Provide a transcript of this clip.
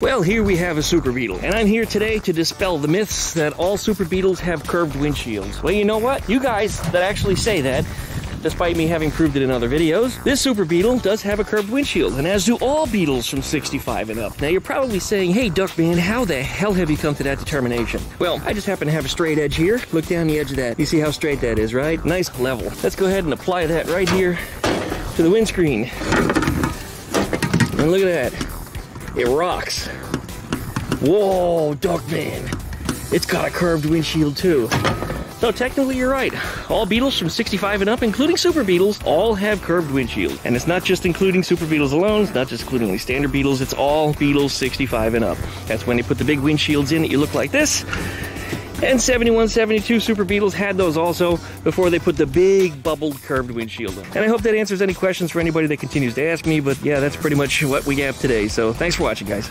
Well, here we have a Super Beetle, and I'm here today to dispel the myths that all Super Beetles have curved windshields. Well, you know what? You guys that actually say that, despite me having proved it in other videos, this Super Beetle does have a curved windshield, and as do all Beetles from 65 and up. Now, you're probably saying, hey, Duckman, how the hell have you come to that determination? Well, I just happen to have a straight edge here. Look down the edge of that. You see how straight that is, right? Nice level. Let's go ahead and apply that right here to the windscreen. And look at that. It rocks. Whoa, Duckman. It's got a curved windshield too. So technically you're right. All Beetles from 65 and up, including Super Beetles, all have curved windshields. And it's not just including Super Beetles alone, it's not just including the standard Beetles, it's all Beetles 65 and up. That's when they put the big windshields in that you look like this. And 71, 72 Super Beetles had those also before they put the big bubbled curved windshield in. And I hope that answers any questions for anybody that continues to ask me, but yeah, that's pretty much what we have today. So thanks for watching, guys.